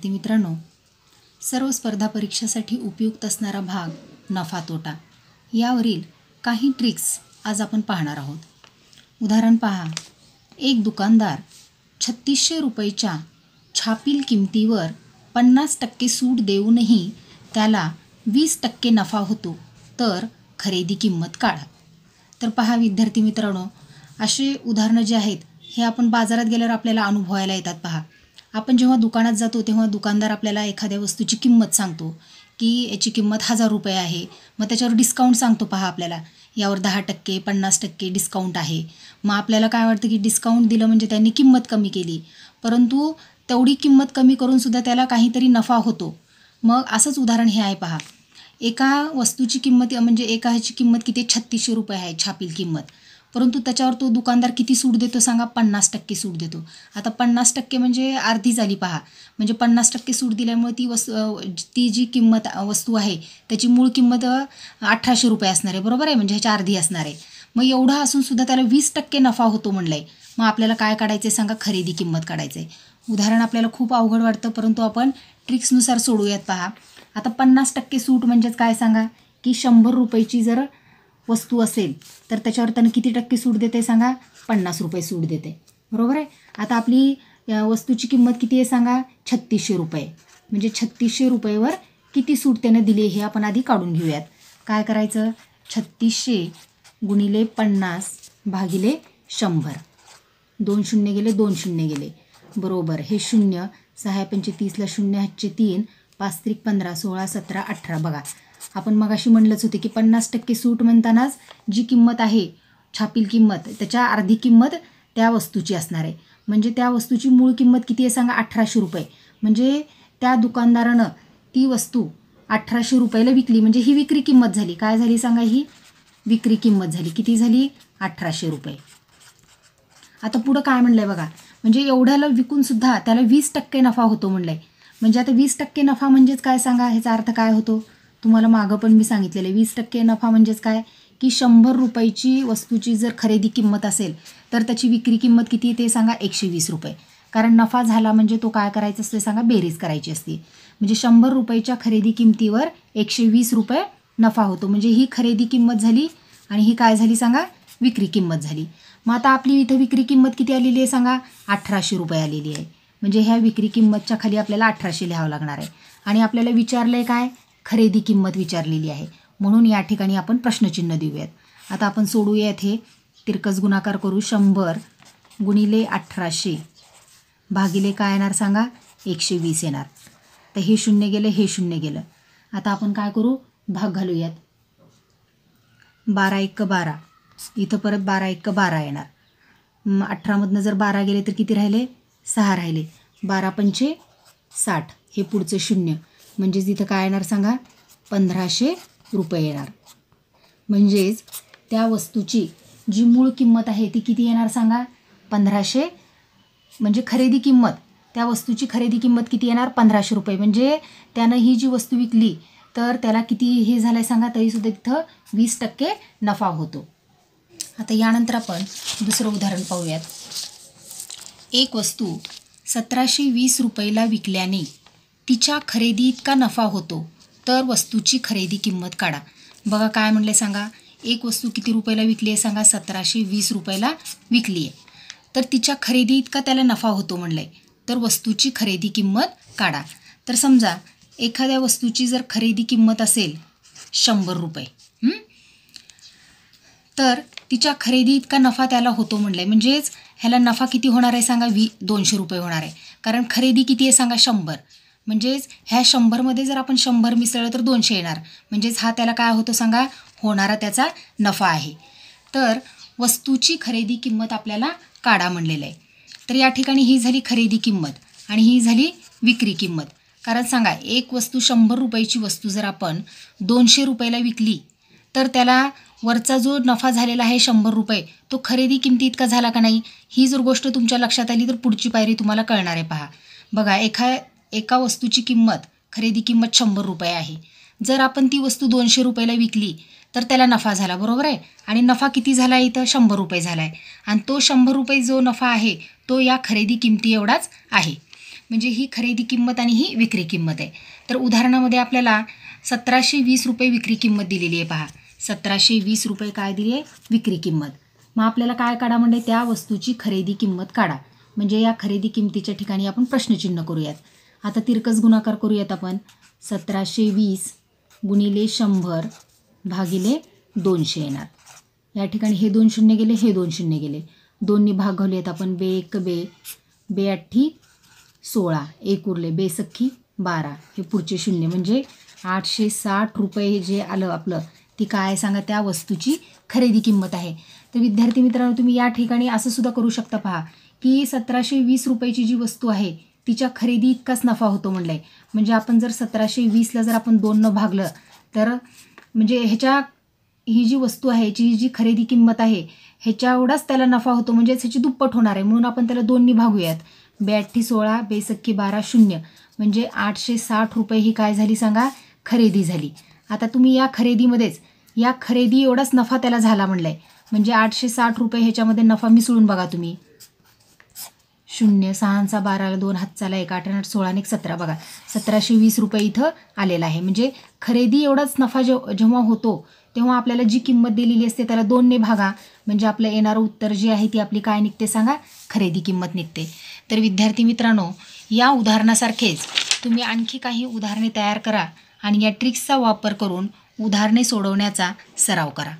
विद्यार्थी मित्रांनो सर्व स्पर्धा परीक्षेसाठी उपयुक्त असणारा भाग नफा तोटा. यावरील काही ट्रिक्स आज आपण पाहणार आहोत. उदाहरण पहा. एक दुकानदार छत्तीसशे रुपयेच्या छापील किमतीवर पन्नास टक्के सूट देऊनही त्याला वीस टक्के नफा होतो. तर खरेदी किंमत काढा. तर पहा विद्यार्थी मित्रांनो असे उदाहरणं जे आहेत हे आपण बाजारात गेल्यावर आपल्याला अनुभवायला येतात पहा. आपण जेव्हा दुकानात जातो तेव्हा दुकानदार आपल्याला एखाद्या वस्तूची किंमत सांगतो की याची किंमत हजार रुपये आहे. मग त्याच्यावर डिस्काउंट सांगतो पहा आपल्याला. यावर दहा टक्के पन्नास टक्के डिस्काउंट आहे. मग आपल्याला काय वाटतं की डिस्काउंट दिलं म्हणजे त्यांनी किंमत कमी केली. परंतु तेवढी किंमत कमी करूनसुद्धा त्याला काहीतरी नफा होतो. मग असंच उदाहरण हे आहे पहा. एका वस्तूची किंमत म्हणजे एका ह्याची किंमत किती? छत्तीसशे रुपये आहे छापील किंमत. परंतु त्याच्यावर तो दुकानदार किती सूट देतो सांगा? पन्नास टक्के सूट देतो. आता पन्नास टक्के म्हणजे अर्धी झाली पहा. म्हणजे पन्नास टक्के सूट दिल्यामुळे ती वस्तू ती जी किंमत वस्तू आहे त्याची मूळ किंमत अठराशे रुपये असणार आहे. बरोबर आहे? म्हणजे ह्याच्या अर्धी असणार आहे. मग एवढा असूनसुद्धा त्याला वीस टक्के नफा होतो म्हणलं आहे मग आपल्याला काय काढायचं आहे सांगा? खरेदी किंमत काढायचं आहे उदाहरण आपल्याला खूप अवघड वाटतं परंतु आपण ट्रिक्सनुसार सोडूयात पहा. आता पन्नास टक्के सूट म्हणजेच काय सांगा? की शंभर रुपयाची जर वस्तू असेल तर त्याच्यावर त्यांनी किती टक्के सूट देते सांगा? पन्नास रुपये सूट देते. बरोबर आहे? आता आपली वस्तूची किंमत किती आहे सांगा? छत्तीसशे रुपये. म्हणजे छत्तीसशे रुपयेवर किती सूट त्यानं दिली हे आपण आधी काढून घेऊयात. काय करायचं? छत्तीसशे गुणिले पन्नास भागिले शंभर. दोन शून्य गेले दोन शून्य गेले. बरोबर. हे शून्य सहा पंचे तीसला शून्य हातचे तीन. पाच त्रिक पंधरा सोळा सतरा अठरा. बघा आपण मगाशी म्हणलंच होते की पन्नास टक्के सूट म्हणतानाच जी किंमत आहे छापील किंमत त्याच्या अर्धी किंमत त्या वस्तूची असणार आहे. म्हणजे त्या वस्तूची मूळ किंमत किती आहे सांगा? अठराशे रुपये. म्हणजे त्या दुकानदारानं ती वस्तू अठराशे रुपयाला विकली. म्हणजे ही विक्री किंमत झाली. काय झाली सांगा ही? विक्री किंमत झाली. किती झाली? अठराशे रुपये. आता पुढं काय म्हणलं आहे बघा? म्हणजे एवढ्याला विकूनसुद्धा त्याला वीस टक्के नफा होतो म्हणलं आहे म्हणजे आता वीस टक्के नफा म्हणजेच काय सांगा? ह्याचा अर्थ काय होतो? तुम्हाला मागं पण मी सांगितलेलं आहे. वीस टक्के नफा म्हणजेच काय? की शंभर रुपयाची वस्तूची जर खरेदी किंमत असेल तर त्याची विक्री किंमत किती ते सांगा एकशे वीस रुपये. कारण नफा झाला म्हणजे तो काय करायचा असतो सांगा? बेरीज करायची असते. म्हणजे शंभर रुपयाच्या खरेदी किमतीवर एकशे वीस रुपये नफा होतो. म्हणजे ही खरेदी किंमत झाली आणि ही काय झाली सांगा? विक्री किंमत झाली. मग आता आपली इथं विक्री किंमत किती आलेली आहे सांगा? अठराशे रुपये आलेली आहे. म्हणजे ह्या विक्री किंमतच्या खाली आपल्याला अठराशे लिहावं लागणार आहे. आणि आपल्याला विचारलं आहे काय? खरेदी किंमत विचारलेली आहे. म्हणून या ठिकाणी आपण प्रश्नचिन्ह देऊयात. आता आपण सोडूयात हे. तिरकस गुणाकार करू शंभर गुणिले अठराशे भागिले काय येणार सांगा? एकशे वीस येणार. तर हे शून्य गेलं हे शून्य गेलं. आता आपण काय करू? भाग घालूयात. बारा एक बारा. इथं परत बारा एक बारा येणार. अठरामधनं जर बारा गेले तर किती राहिले? सहा राहिले. बारा पंचे साठ. हे पुढचं शून्य. म्हणजेच इथं काय येणार सांगा? पंधराशे रुपये येणार. म्हणजेच त्या वस्तूची जी मूळ किंमत आहे ती किती येणार सांगा? पंधराशे. म्हणजे खरेदी किंमत. त्या वस्तूची खरेदी किंमत किती येणार? पंधराशे रुपये. म्हणजे त्यानं ही जी वस्तू विकली तर त्याला किती हे झालं आहे सांगा? तरीसुद्धा तिथं वीस टक्के नफा होतो. आता यानंतर आपण दुसरं उदाहरण पाहूयात. एक वस्तू सतराशे वीस रुपयेला विकल्याने तिच्या खरेदी इतका नफा होतो तर वस्तूची खरेदी किंमत काढा. बघा काय म्हणले सांगा? एक वस्तू किती रुपयाला विकली आहे सांगा? सतराशे वीस रुपयाला विकली आहे तर तिच्या खरेदी इतका त्याला नफा होतो म्हणलं आहे तर वस्तूची खरेदी किंमत काढा. तर समजा एखाद्या वस्तूची जर खरेदी किंमत असेल शंभर रुपये तर तिच्या खरेदी इतका नफा त्याला होतो म्हणलं आहे म्हणजेच ह्याला नफा किती होणार आहे सांगा? वी दोनशे रुपये होणार आहे. कारण खरेदी किती आहे सांगा? शंभर. म्हणजेच ह्या शंभरमध्ये जर आपण शंभर मिसळलं तर दोनशे येणार. म्हणजेच हा त्याला काय होतो सांगा? होणारा त्याचा नफा आहे. तर वस्तूची खरेदी किंमत आपल्याला काढा म्हणलेलं आहे. तर या ठिकाणी ही झाली खरेदी किंमत आणि ही झाली विक्री किंमत. कारण सांगा एक वस्तू शंभर रुपयाची वस्तू जर आपण दोनशे रुपयाला विकली तर त्याला वरचा जो नफा झालेला आहे शंभर रुपये तो खरेदी किमती इतका झाला का नाही ही जर गोष्ट तुमच्या लक्षात आली तर पुढची पायरी तुम्हाला कळणार आहे पहा. बघा एका एका वस्तूची किंमत खरेदी किंमत शंभर रुपये आहे. जर आपण ती वस्तू दोनशे रुपयाला विकली तर त्याला नफा झाला बरोबर आहे? आणि नफा किती झाला इथं? शंभर रुपये झाला आहे. आणि तो शंभर रुपये जो नफा आहे तो या खरेदी किमती एवढाच आहे. म्हणजे ही खरेदी किंमत आणि ही विक्री किंमत आहे. तर उदाहरणामध्ये आपल्याला सतराशे वीस रुपये विक्री किंमत दिलेली आहे पहा. सतराशे वीस रुपये काय दिली आहे? विक्री किंमत. मग आपल्याला काय काढा म्हणजे त्या वस्तूची खरेदी किंमत काढा. म्हणजे या खरेदी किंमतीच्या ठिकाणी आपण प्रश्नचिन्ह करूयात. आता तिरकस गुणाकार करूयात आपण. सतराशे वीस गुणिले शंभर भागिले दोनशे येणार. या ठिकाणी हे दोन शून्य गेले हे दोन शून्य गेले. दोन्ही भाग घालूयात आपण बे एक बे. बे अठ्ठी सोळा. एक उरले बेसख्खी बारा. हे पुढचे शून्य. म्हणजे आठशे साठ रुपये जे आलं आपलं ती काय सांगा त्या वस्तूची खरेदी किंमत आहे. तर विद्यार्थी मित्रांनो तुम्ही या ठिकाणी असं सुद्धा करू शकता पहा की सतराशे वीस रुपयाची जी वस्तू आहे तिच्या खरेदी इतकाच नफा होतो म्हणलं आहे म्हणजे आपण जर सतराशे वीसला जर आपण दोननं भागलं तर म्हणजे ह्याच्या ही जी वस्तू आहे याची जी खरेदी किंमत आहे ह्याच्या एवढाच त्याला नफा होतो. म्हणजेच ह्याची दुप्पट होणार आहे. म्हणून आपण त्याला दोन्ही भागूयात. ब्याठी सोळा बेसक्की बारा शून्य. म्हणजे आठशे साठ रुपये ही काय झाली सांगा? खरेदी झाली. आता तुम्ही या खरेदीमध्येच या खरेदी एवढाच नफा त्याला झाला म्हणलं आहे म्हणजे आठशे साठ रुपये ह्याच्यामध्ये नफा मिसळून बघा तुम्ही. शून्य सहाचा बाराला दोन हातचाला एक आठ आणि आठ सोळा आणि एक सतरा बघा. सतराशे वीस रुपये इथं आलेला आहे. म्हणजे खरेदी एवढाच नफा जेव जेव्हा होतो तेव्हा आपल्याला जी किंमत दिलेली असते त्याला दोनने भागा. म्हणजे आपलं येणारं उत्तर जे आहे ती आपली काय निघते सांगा? खरेदी किंमत निघते. तर विद्यार्थी मित्रांनो या उदाहरणासारखेच तुम्ही आणखी काही उदाहरणे तयार करा आणि या ट्रिक्सचा वापर करून उदाहरणे सोडवण्याचा सराव करा.